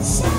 Sun.